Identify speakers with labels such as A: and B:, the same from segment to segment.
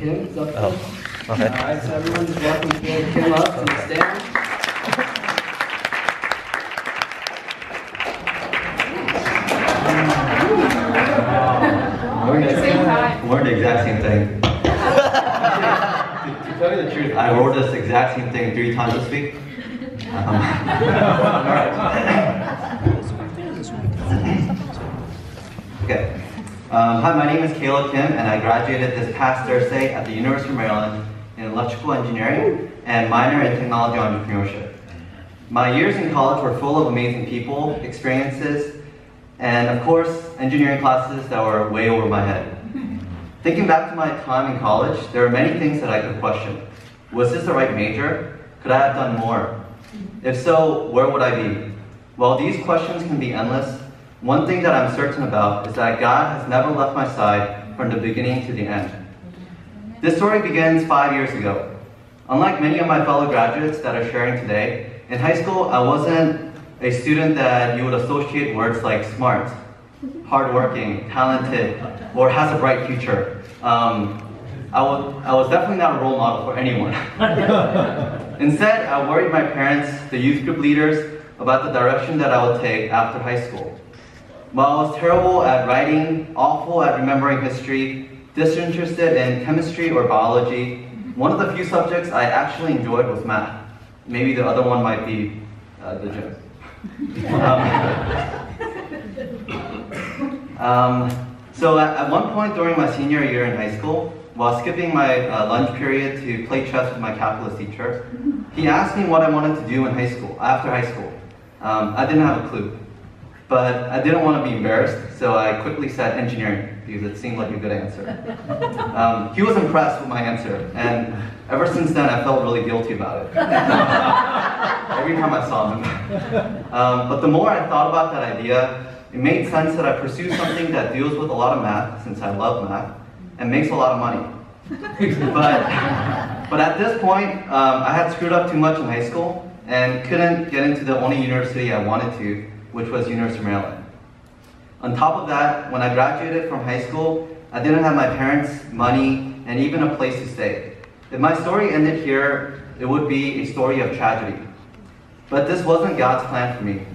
A: Kim is up
B: Oh, okay.
A: All right, so everyone just welcome Caleb Kim up to the stand.
C: We're the
D: Same time.
C: We're the exact same thing. to, to tell you the truth, I wrote this exact same thing three times this week. Um, okay. Um, hi, my name is Caleb Kim, and I graduated this past Thursday at the University of Maryland in electrical engineering and minor in technology entrepreneurship. My years in college were full of amazing people, experiences, and of course, engineering classes that were way over my head. Thinking back to my time in college, there are many things that I could question. Was this the right major? Could I have done more? If so, where would I be? While these questions can be endless, one thing that I'm certain about is that God has never left my side from the beginning to the end. This story begins five years ago. Unlike many of my fellow graduates that are sharing today, in high school I wasn't a student that you would associate words like smart, hardworking, talented, or has a bright future. Um, I, was, I was definitely not a role model for anyone. Instead, I worried my parents, the youth group leaders, about the direction that I would take after high school. While I was terrible at writing, awful at remembering history, disinterested in chemistry or biology, one of the few subjects I actually enjoyed was math. Maybe the other one might be uh, the gym. Um, um, so at, at one point during my senior year in high school, while skipping my uh, lunch period to play chess with my calculus teacher, he asked me what I wanted to do in high school, after high school. Um, I didn't have a clue. But I didn't want to be embarrassed, so I quickly said engineering because it seemed like a good answer. Um, he was impressed with my answer, and ever since then I felt really guilty about it. Every time I saw him. Um, but the more I thought about that idea, it made sense that I pursue something that deals with a lot of math, since I love math, and makes a lot of money. but, but at this point, um, I had screwed up too much in high school and couldn't get into the only university I wanted to, which was University of Maryland. On top of that, when I graduated from high school, I didn't have my parents' money and even a place to stay. If my story ended here, it would be a story of tragedy. But this wasn't God's plan for me.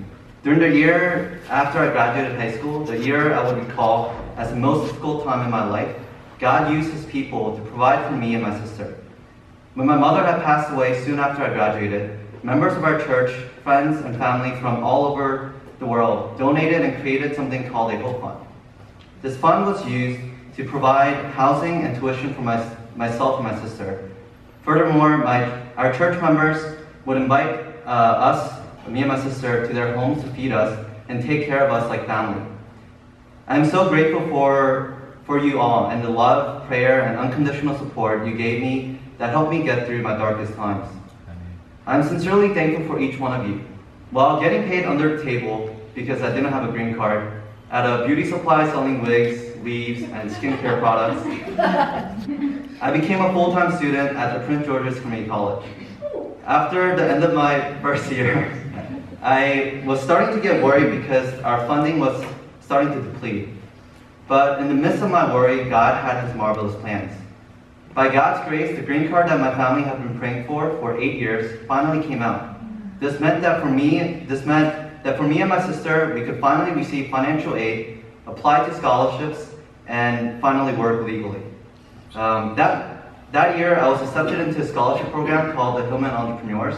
C: During the year after I graduated high school, the year I would recall as the most difficult time in my life, God used His people to provide for me and my sister. When my mother had passed away soon after I graduated, members of our church, friends, and family from all over the world donated and created something called a Hope Fund. This fund was used to provide housing and tuition for my, myself and my sister. Furthermore, my, our church members would invite uh, us, me and my sister, to their homes to feed us and take care of us like family. I'm so grateful for, for you all and the love, prayer, and unconditional support you gave me that helped me get through my darkest times. I'm sincerely thankful for each one of you. While getting paid under the table because I didn't have a green card, at a beauty supply selling wigs, weaves, and skincare products, I became a full-time student at the Prince George's Community College. After the end of my first year, I was starting to get worried because our funding was starting to deplete. But in the midst of my worry, God had his marvelous plans. By God's grace, the green card that my family had been praying for for eight years finally came out. This meant that for me, this meant that for me and my sister, we could finally receive financial aid, apply to scholarships, and finally work legally. Um, that, that year, I was accepted into a scholarship program called the Hillman Entrepreneurs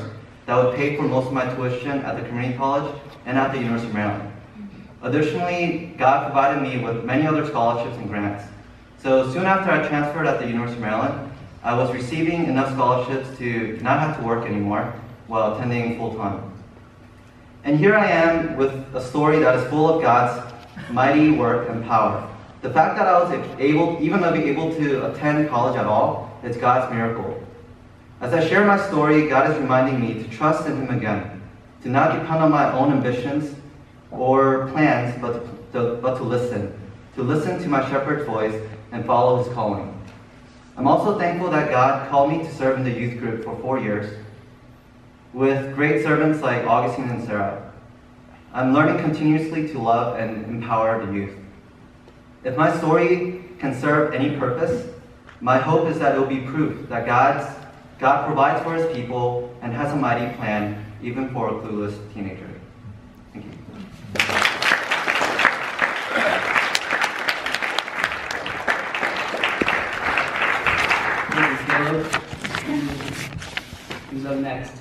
C: that would pay for most of my tuition at the community college and at the University of Maryland. Additionally, God provided me with many other scholarships and grants. So soon after I transferred at the University of Maryland, I was receiving enough scholarships to not have to work anymore while attending full time. And here I am with a story that is full of God's mighty work and power. The fact that I was able, even to be able to attend college at all, is God's miracle. As I share my story, God is reminding me to trust in Him again, to not depend on my own ambitions or plans, but to, but to listen, to listen to my shepherd's voice and follow His calling. I'm also thankful that God called me to serve in the youth group for four years with great servants like Augustine and Sarah. I'm learning continuously to love and empower the youth. If my story can serve any purpose, My hope is that it will be proof that God's, God provides for his people and has a mighty plan even for a clueless teenager. Thank you.
A: Who's up next?